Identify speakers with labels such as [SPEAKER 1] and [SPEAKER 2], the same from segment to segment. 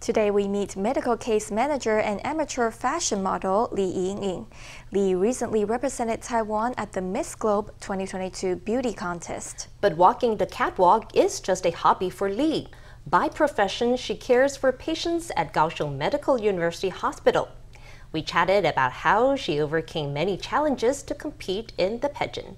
[SPEAKER 1] Today we meet medical case manager and amateur fashion model Lee Einein. Lee recently represented Taiwan at the Miss Globe 2022 beauty contest.
[SPEAKER 2] But walking the catwalk is just a hobby for Lee. By profession, she cares for patients at Kaohsiung Medical University Hospital. We chatted about how she overcame many challenges to compete in the pageant.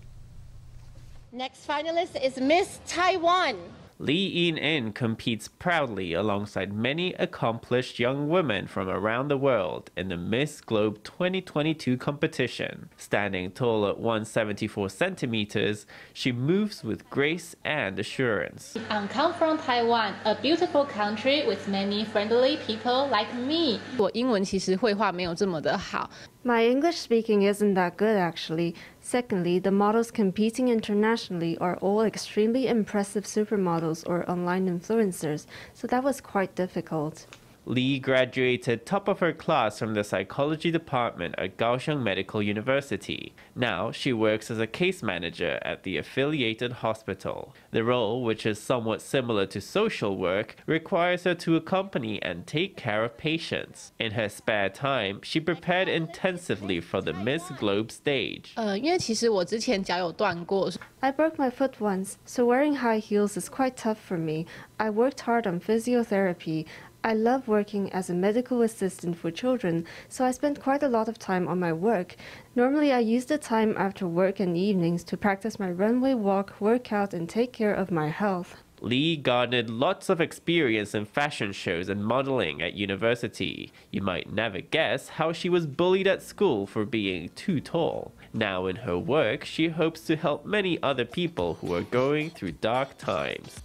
[SPEAKER 3] Next finalist is Miss Taiwan.
[SPEAKER 4] Lee Einein competes proudly alongside many accomplished young women from around the world in the Miss Globe 2022 competition. Standing tall at 174 centimeters, she moves with grace and assurance.
[SPEAKER 5] I come from Taiwan, a beautiful country with many friendly people like me.
[SPEAKER 6] 我英文其实绘画没有这么的好。
[SPEAKER 7] My English speaking isn't that good actually. Secondly, the models competing internationally are all extremely impressive supermodels or online influencers, so that was quite difficult.
[SPEAKER 4] Lee graduated top of her class from the psychology department at Kaohsiung Medical University. Now, she works as a case manager at the affiliated hospital. The role, which is somewhat similar to social work, requires her to accompany and take care of patients. In her spare time, she prepared intensively for the Miss Globe stage.
[SPEAKER 6] Uh,
[SPEAKER 7] I broke my foot once, so wearing high heels is quite tough for me. I worked hard on physiotherapy. I love working as a medical assistant for children, so I spend quite a lot of time on my work. Normally, I use the time after work and evenings to practice my runway walk, workout, and take care of my health.
[SPEAKER 4] Lee garnered lots of experience in fashion shows and modeling at university. You might never guess how she was bullied at school for being too tall. Now, in her work, she hopes to help many other people who are going through dark times.